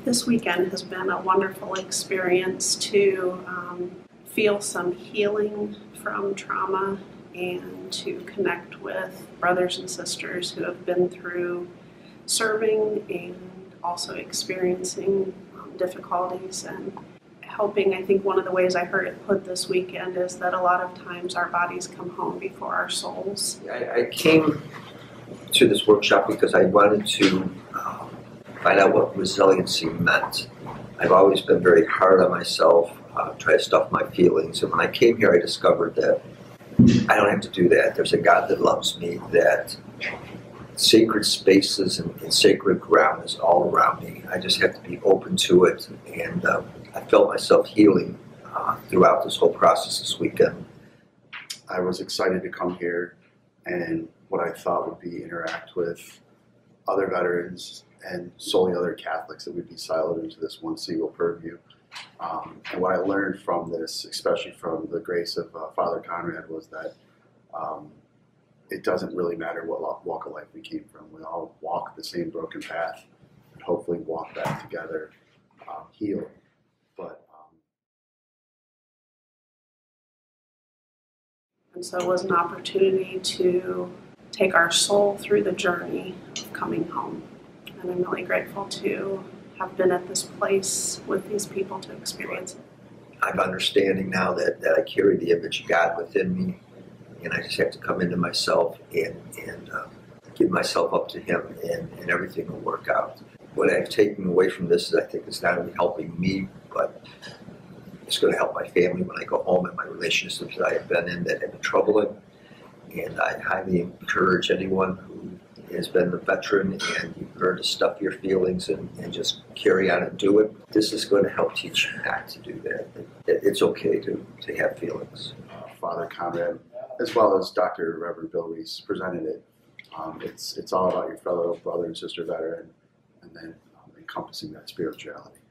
This weekend has been a wonderful experience to um, feel some healing from trauma and to connect with brothers and sisters who have been through serving and also experiencing um, difficulties and helping. I think one of the ways I heard it put this weekend is that a lot of times our bodies come home before our souls. I, I came to this workshop because I wanted to find out what resiliency meant. I've always been very hard on myself, uh, try to stuff my feelings, and when I came here, I discovered that I don't have to do that. There's a God that loves me, that sacred spaces and, and sacred ground is all around me. I just have to be open to it, and um, I felt myself healing uh, throughout this whole process this weekend. I was excited to come here and what I thought would be interact with other veterans and solely other Catholics that would be siloed into this one single purview. Um, and what I learned from this, especially from the grace of uh, Father Conrad, was that um, it doesn't really matter what walk of life we came from. We all walk the same broken path and hopefully walk back together, um, healed. But um, And so it was an opportunity to take our soul through the journey coming home. And I'm really grateful to have been at this place with these people to experience it. I'm understanding now that, that I carry the image of God within me, and I just have to come into myself and, and uh, give myself up to Him, and, and everything will work out. What I've taken away from this is I think it's not only helping me, but it's going to help my family when I go home and my relationships that I have been in that have been troubling. And I highly encourage anyone who has been a veteran and you've learned to stuff your feelings and, and just carry on and do it. This is going to help teach you how to do that. It, it's okay to, to have feelings. Father Conrad, as well as Dr. Reverend Bill Reese, presented it. Um, it's, it's all about your fellow brother and sister veteran and then um, encompassing that spirituality.